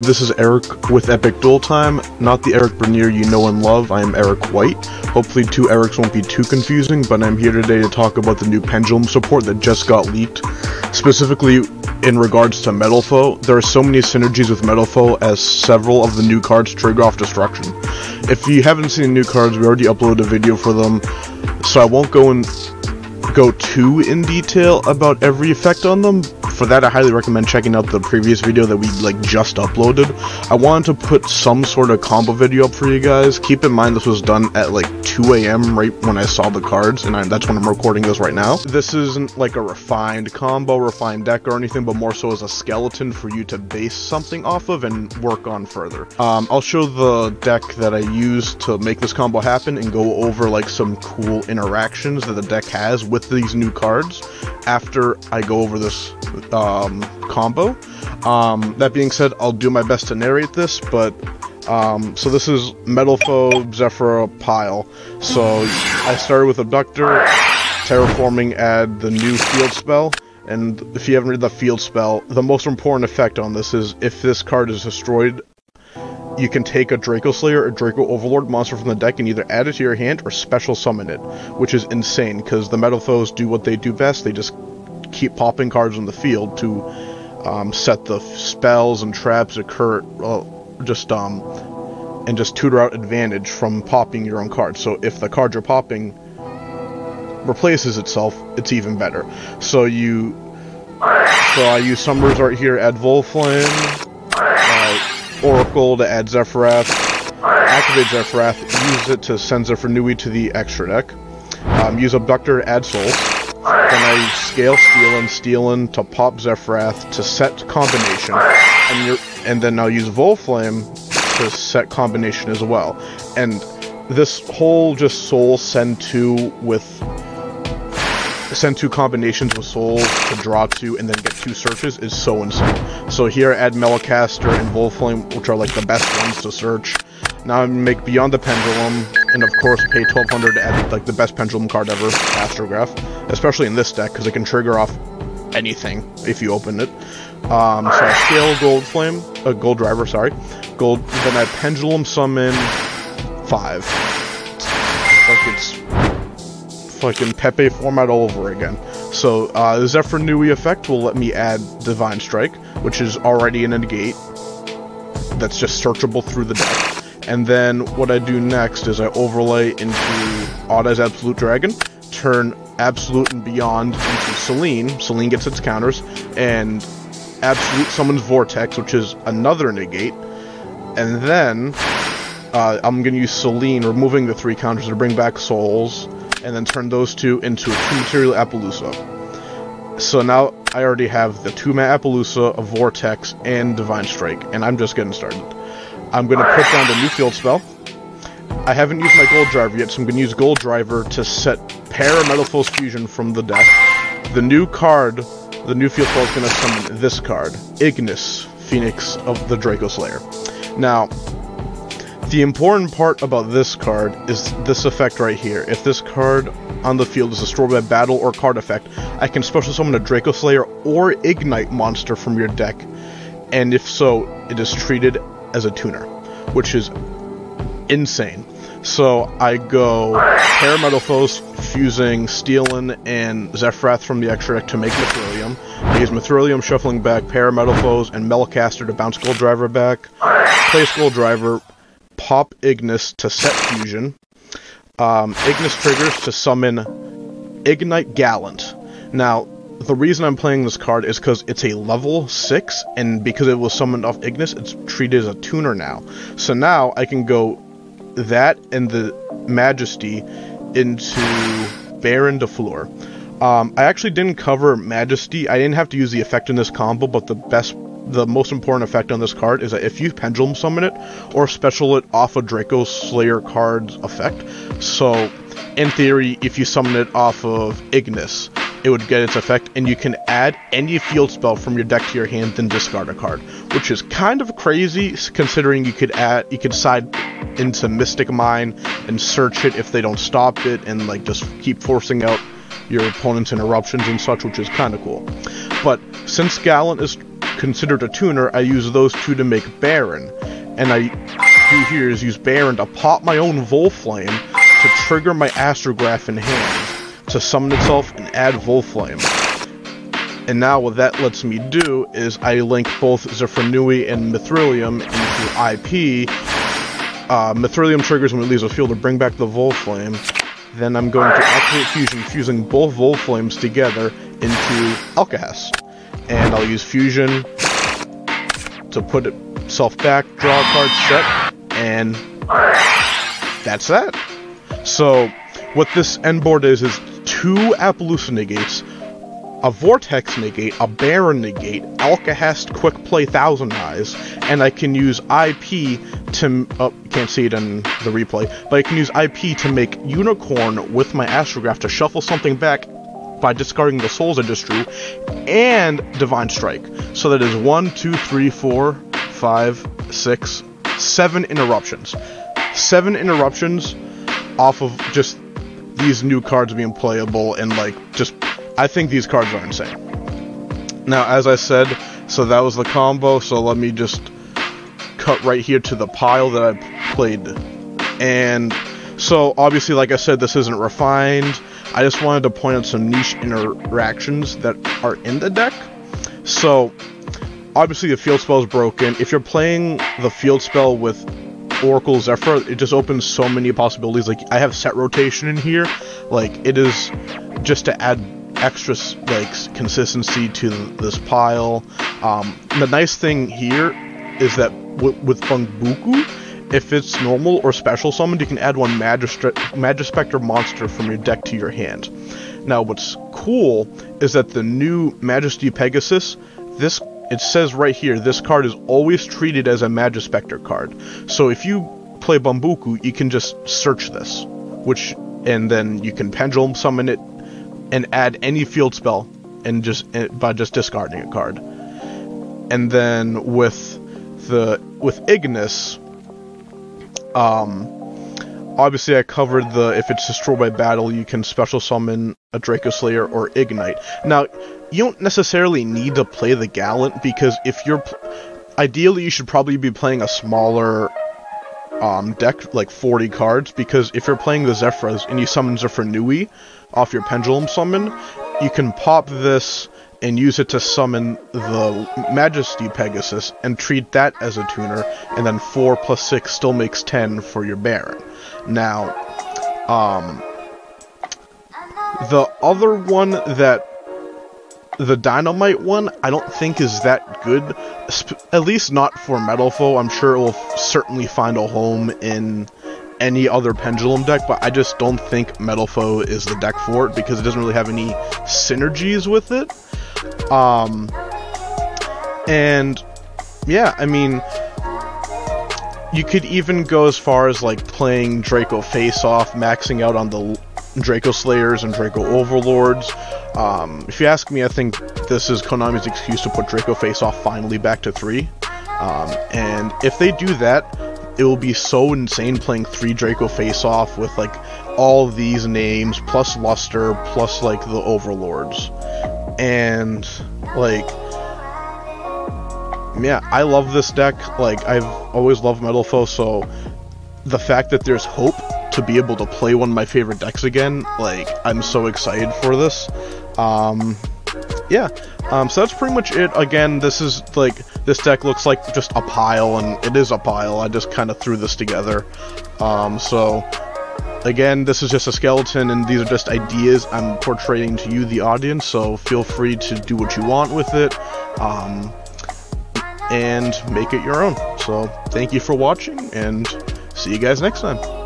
This is Eric with Epic Duel Time, not the Eric Bernier you know and love. I am Eric White. Hopefully, two Erics won't be too confusing, but I'm here today to talk about the new Pendulum support that just got leaked. Specifically, in regards to Metalfoe, there are so many synergies with Metalfoe as several of the new cards trigger off destruction. If you haven't seen the new cards, we already uploaded a video for them, so I won't go and go too in detail about every effect on them, for that, I highly recommend checking out the previous video that we like just uploaded. I wanted to put some sort of combo video up for you guys. Keep in mind this was done at like 2 a.m. right when I saw the cards, and I, that's when I'm recording this right now. This isn't like a refined combo, refined deck or anything, but more so as a skeleton for you to base something off of and work on further. Um, I'll show the deck that I used to make this combo happen and go over like some cool interactions that the deck has with these new cards after I go over this um, combo. Um, that being said, I'll do my best to narrate this, but um, so this is Metalfoe Zefra Pile. So I started with Abductor, Terraforming, add the new field spell, and if you haven't read the field spell, the most important effect on this is if this card is destroyed, you can take a Dracoslayer or Dracoverlord monster from the deck and either add it to your hand or special summon it, which is insane because the Metalfoes do what they do best. They just keep popping cards on the field to um, set the spells and traps occur uh, just um and just tutor out advantage from popping your own cards. So if the card you're popping replaces itself, it's even better. So you so I use Summoner's Art here, add Volflame, Oracle to add Zefraath. activate Zefraath, use it to send Zefraniu to the extra deck. Um, use Abductor, to add Souls. Then I scale Steelen, Steelen to pop Zefraath to set combination, and you and then I'll use Volflame to set combination as well. And this whole just Soul send two with send two combinations with souls to draw two and then get two searches is so insane. So here add Melocaster and Volflame, which are like the best ones to search. Now make Beyond the Pendulum, and of course pay 1200 to add like the best Pendulum card ever, Astrograph, especially in this deck because it can trigger off anything if you open it. Um, so I scale Gold Flame, uh, Goldriver, sorry, Gold. Then I Pendulum Summon five. Like it's fucking Pepe format all over again. So uh, the Zefraniu effect will let me add Divine Strike, which is already in a negate. That's just searchable through the deck. And then what I do next is I overlay into Odd-Eyes Absolute Dragon, turn Absolute and Beyond into Selene. Selene gets its counters, and Absolute summons Vortex, which is another negate. And then uh, I'm going to use Selene, removing the three counters to bring back Souls, and then turn those two into a two material Apollousa. So now I already have the two mana Apollousa, a Vortex, and Divine Strike, and I'm just getting started. I'm going to put down the new field spell. I haven't used my Goldriver yet, so I'm going to use Goldriver to set Parametalfoes Fusion from the deck. The new card, the new field spell is going to summon this card, Ignis, Phoenix of the Dracoslayer. Now, the important part about this card is this effect right here. If this card on the field is destroyed by battle or card effect, I can special summon a Dracoslayer or Igknight monster from your deck, and if so, it is treated as a tuner, which is insane. So I go Parametalfoes fusing Steelen and Zefraath from the extra deck to make Mithrilium. I use Mithrilium shuffling back Parametalfoes and Melocaster to bounce Goldriver back. Place Goldriver, pop Ignis to set fusion. Um, Ignis triggers to summon Igknight Gallant. Now, the reason I'm playing this card is because it's a level 6, and because it was summoned off Ignis, it's treated as a tuner now. So now I can go that and the Majesty into Baron de Fleur. Um, I actually didn't cover Majesty. I didn't have to use the effect in this combo, but the best, the most important effect on this card is that if you Pendulum Summon it, or special it off a Dracoslayer card's effect, so in theory, if you summon it off of Ignis, it would get its effect, and you can add any field spell from your deck to your hand, then discard a card, which is kind of crazy considering you could add, you could side into Mystic Mine and search it if they don't stop it, and like just keep forcing out your opponent's interruptions and such, which is kind of cool. But since Gallant is considered a tuner, I use those two to make Baron. And I do here is use Baron to pop my own Volflame to trigger my Astrograph in hand to summon itself and add Volflame. And now what that lets me do is I link both Zefraniu and Mithrilium into IP. Uh, Mithrilium triggers when it leaves a field to bring back the Volflame. Then I'm going to activate Fusion, fusing both Volflames together into Alkahest. And I'll use Fusion to put itself back, draw a card, set, and that's that. So, what this end board is, is two Apollousa negates, a Vortex negate, a Baron negate, Alkahest Quick Play Thousand Eyes, and I can use IP to, oh, can't see it in the replay, but I can use IP to make Unicorn with my Astrograph to shuffle something back by discarding the souls Industry and Divine Strike. So that is one, two, three, four, five, six, seven interruptions. Seven interruptions off of just these new cards being playable and like just I think these cards are insane. Now, as I said, so that was the combo, so let me just cut right here to the pile that I played. And so obviously like I said this isn't refined. I just wanted to point out some niche interactions that are in the deck. So obviously the field spell is broken. If you're playing the field spell with Oracle Zefra, it just opens so many possibilities. Like I have set rotation in here. Like it is just to add extra like consistency to this pile. Um, the nice thing here is that with Bunbuku, if it's normal or special summoned, you can add one Majespecter monster from your deck to your hand. Now, what's cool is that the new Majesty Pegasus, this it says right here, this card is always treated as a Majespecter card. So if you play Bunbuku, you can just search this, which and then you can Pendulum summon it and add any field spell and just eh, by just discarding a card. And then with the with Ignis, um, obviously I covered the if it's destroyed by battle, you can special summon a Dracoslayer or Igknight. Now, you don't necessarily need to play the Gallant because if you're ideally you should probably be playing a smaller um, deck, like 40 cards, because if you're playing the Zefras and you summon Zefraniu off your Pendulum summon, you can pop this and use it to summon the Majesty Pegasus and treat that as a tuner, and then 4 plus 6 still makes 10 for your Baron. Now, um, the other one that the Dynamite one, I don't think is that good, at least not for Metalfoe. I'm sure it will certainly find a home in any other Pendulum deck, but I just don't think Metalfoe is the deck for it because it doesn't really have any synergies with it. Um, and yeah, I mean, you could even go as far as like playing Draco Face Off, maxing out on the Dracoslayers and Dracoverlords. Um, if you ask me, I think this is Konami's excuse to put Draco Face Off finally back to 3. Um, and if they do that, it will be so insane playing 3 Draco Face Off with like all these names, plus Luster, plus like the Overlords and like yeah, I love this deck. Like I've always loved Metalfoe, so the fact that there's hope to be able to play one of my favorite decks again, like I'm so excited for this. Um, yeah, um, so that's pretty much it. Again, this is like this deck looks like just a pile, and it is a pile. I just kind of threw this together. Um, so Again, this is just a skeleton, and these are just ideas I'm portraying to you, the audience, so feel free to do what you want with it, um, and make it your own. So, thank you for watching, and see you guys next time.